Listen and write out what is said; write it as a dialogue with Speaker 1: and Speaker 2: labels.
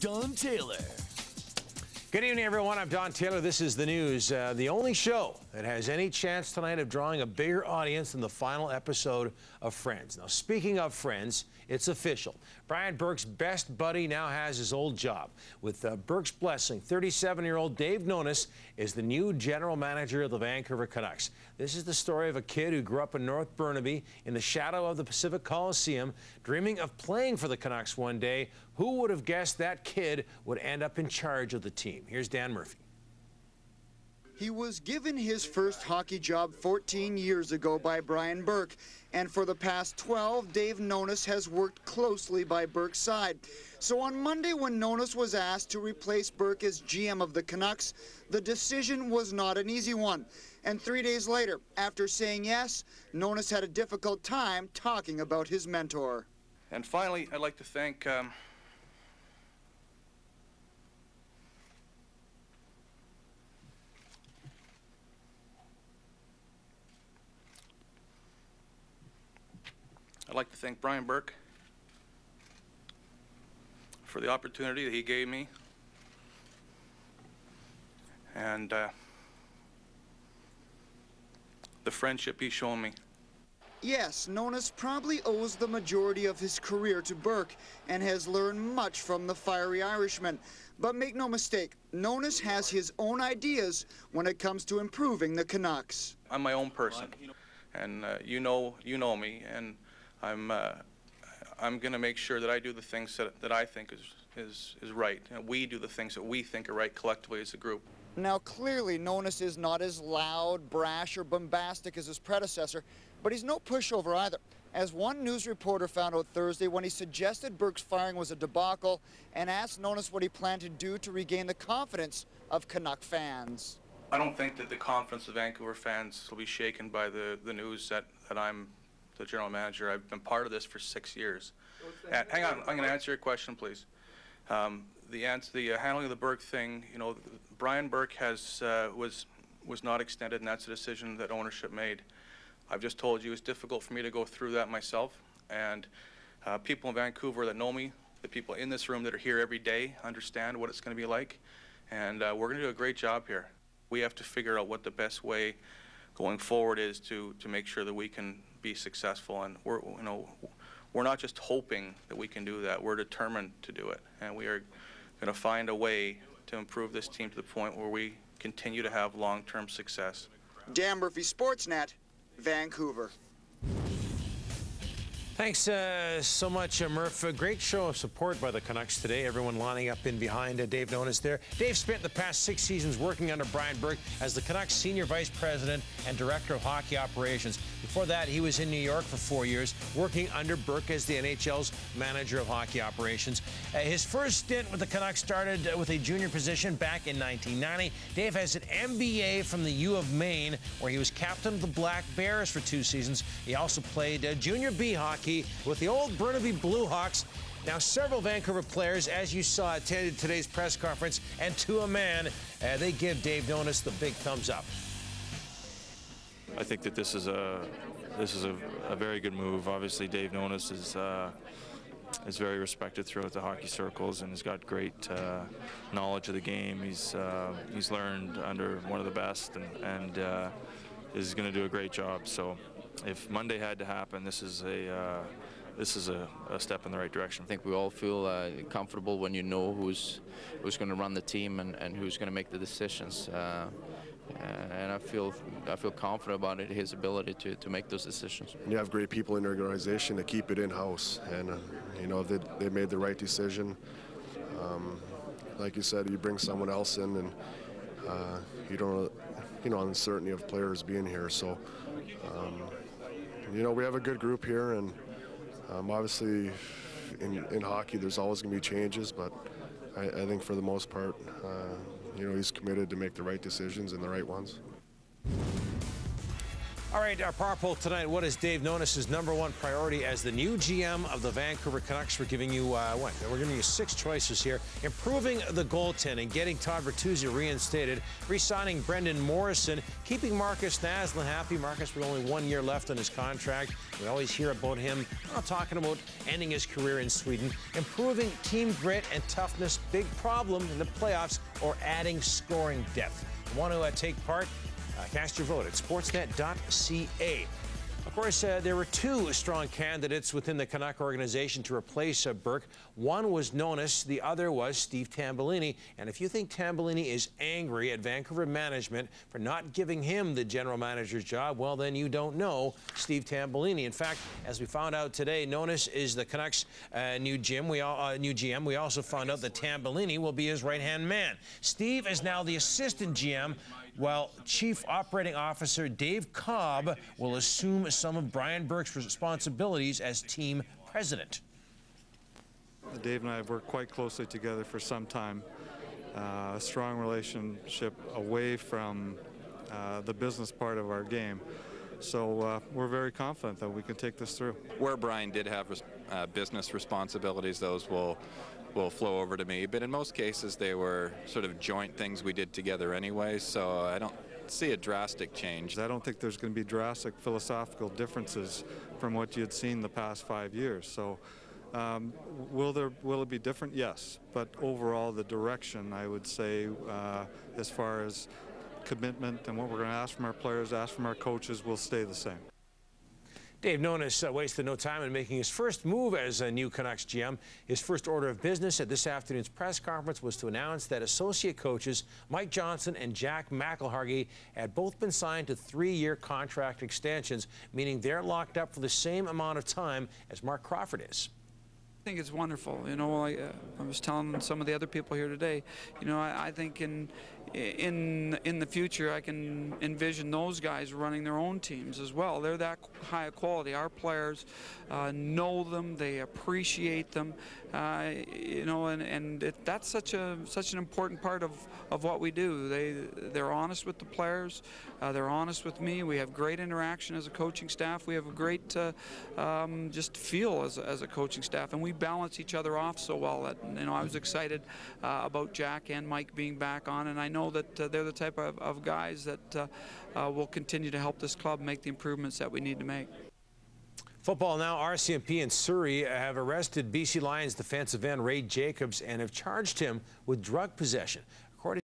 Speaker 1: Don Taylor.
Speaker 2: Good evening, everyone. I'm Don Taylor. This is the news. Uh, the only show that has any chance tonight of drawing a bigger audience than the final episode of Friends. Now, speaking of Friends, it's official. Brian Burke's best buddy now has his old job. With uh, Burke's blessing, 37 year old Dave Nonis is the new general manager of the Vancouver Canucks. This is the story of a kid who grew up in North Burnaby in the shadow of the Pacific Coliseum, dreaming of playing for the Canucks one day. Who would have guessed that kid would end up in charge of the team? Here's Dan Murphy.
Speaker 3: He was given his first hockey job 14 years ago by Brian Burke, and for the past 12, Dave Nonis has worked closely by Burke's side. So on Monday, when Nonis was asked to replace Burke as GM of the Canucks, the decision was not an easy one. And three days later, after saying yes, Nonis had a difficult time talking about his mentor.
Speaker 4: And finally, I'd like to thank um, I'd like to thank Brian Burke for the opportunity that he gave me and uh, the friendship he's shown me.
Speaker 3: Yes, Nonis probably owes the majority of his career to Burke and has learned much from the fiery Irishman. But make no mistake, Nonis has his own ideas when it comes to improving the Canucks.
Speaker 4: I'm my own person, and uh, you know you know me, and I'm uh, I'm going to make sure that I do the things that, that I think is is is right, and we do the things that we think are right collectively as a group.
Speaker 3: Now, clearly, Nonis is not as loud, brash, or bombastic as his predecessor, but he's no pushover either. As one news reporter found out Thursday when he suggested Burke's firing was a debacle and asked Nonis what he planned to do to regain the confidence of Canuck fans.
Speaker 4: I don't think that the confidence of Vancouver fans will be shaken by the, the news that, that I'm the general manager. I've been part of this for six years. Uh, hang on, I'm going to answer your question, please. Um, the answer, the uh, handling of the Burke thing, you know, Brian Burke has uh, was was not extended, and that's a decision that ownership made. I've just told you it's difficult for me to go through that myself, and uh, people in Vancouver that know me, the people in this room that are here every day, understand what it's going to be like, and uh, we're going to do a great job here. We have to figure out what the best way going forward is to to make sure that we can be successful, and we're you know we're not just hoping that we can do that. We're determined to do it, and we are going to find a way to improve this team to the point where we continue to have long-term success.
Speaker 3: Dan Murphy, Sportsnet, Vancouver.
Speaker 2: Thanks uh, so much, uh, Murph. A great show of support by the Canucks today. Everyone lining up in behind uh, Dave Nonis there. Dave spent the past six seasons working under Brian Burke as the Canucks Senior Vice President and Director of Hockey Operations. Before that, he was in New York for four years, working under Burke as the NHL's Manager of Hockey Operations. Uh, his first stint with the Canucks started uh, with a junior position back in 1990. Dave has an MBA from the U of Maine, where he was captain of the Black Bears for two seasons. He also played uh, junior B hockey with the old Burnaby Bluehawks. Now, several Vancouver players, as you saw, attended today's press conference, and to a man, uh, they give Dave Nonis the big thumbs up.
Speaker 5: I think that this is a this is a, a very good move. Obviously, Dave Nonis is uh, is very respected throughout the hockey circles and he's got great uh, knowledge of the game. He's uh, he's learned under one of the best and, and uh, is going to do a great job. So if Monday had to happen, this is a uh, this is a, a, step in the right direction.
Speaker 6: I think we all feel uh, comfortable when you know who's who's going to run the team and, and who's going to make the decisions. Uh, and I feel I feel confident about it, his ability to, to make those decisions.
Speaker 7: You have great people in the organization to keep it in house, and uh, you know they they made the right decision. Um, like you said, you bring someone else in, and uh, you don't you know uncertainty of players being here, so. Um, you know, we have a good group here, and um, obviously in, in hockey there's always going to be changes, but I, I, think for the most part, uh, you know, he's committed to make the right decisions and the right ones.
Speaker 2: All right, our power poll tonight. What is Dave Nonis's number one priority as the new GM of the Vancouver Canucks? We're giving you uh, what? We're giving you six choices here. Improving the goaltending, and getting Todd Bertuzzi reinstated, re-signing Brendan Morrison, keeping Markus Naslund happy. Markus with only one year left on his contract. We always hear about him uh, talking about ending his career in Sweden. Improving team grit and toughness, big problem in the playoffs, or adding scoring depth. Want to uh, take part? Uh, cast your vote at sportsnet.ca. Of course, uh, there were two strong candidates within the Canuck organization to replace uh, Burke. One was Nonis, the other was Steve Tambellini. And if you think Tambellini is angry at Vancouver management for not giving him the general manager's job, well, then you don't know Steve Tambellini. In fact, as we found out today, Nonis is the Canucks' uh, new GM. We all, uh, new GM. We also found out that Tambellini will be his right-hand man. Steve is now the assistant GM while Chief Operating Officer Dave Cobb will assume some of Brian Burke's responsibilities as team president.
Speaker 1: Dave and I have worked quite closely together for some time. Uh, a strong relationship away from uh, the business part of our game. So uh, we're very confident that we can take this through.
Speaker 8: Where Brian did have res uh, business responsibilities, those will will flow over to me. But in most cases, they were sort of joint things we did together anyway. So I don't see a drastic change.
Speaker 1: I don't think there's going to be drastic philosophical differences from what you had seen the past five years. So. Um, will there will it be different? Yes, but overall the direction I would say uh, as far as commitment and what we're going to ask from our players, ask from our coaches will stay the same.
Speaker 2: Dave Nonis uh, wasted no time in making his first move as a new Canucks GM. His first order of business at this afternoon's press conference was to announce that associate coaches Mike Johnston and Jack McIlhargey had both been signed to three-year contract extensions, meaning they're locked up for the same amount of time as Marc Crawford is.
Speaker 9: I think it's wonderful. You know, I, uh, I, was telling some of the other people here today. You know, I, I, think in in in the future, I can envision those guys running their own teams as well. They're that high quality. Our players uh, know them. They appreciate them. Uh, you know, and and it, that's such a such an important part of of what we do. They they're honest with the players. Uh, they're honest with me. We have great interaction as a coaching staff. We have a great uh, um, just feel as, as a coaching staff, and we balance each other off so well. That you know, I was excited uh, about Jack and Mike being back on, and I know that uh, they're the type of, of guys that uh, will continue to help this club make the improvements that we need to make.
Speaker 2: Football now, RCMP and Surrey have arrested BC Lions defensive end Ray Jacobs and have charged him with drug possession.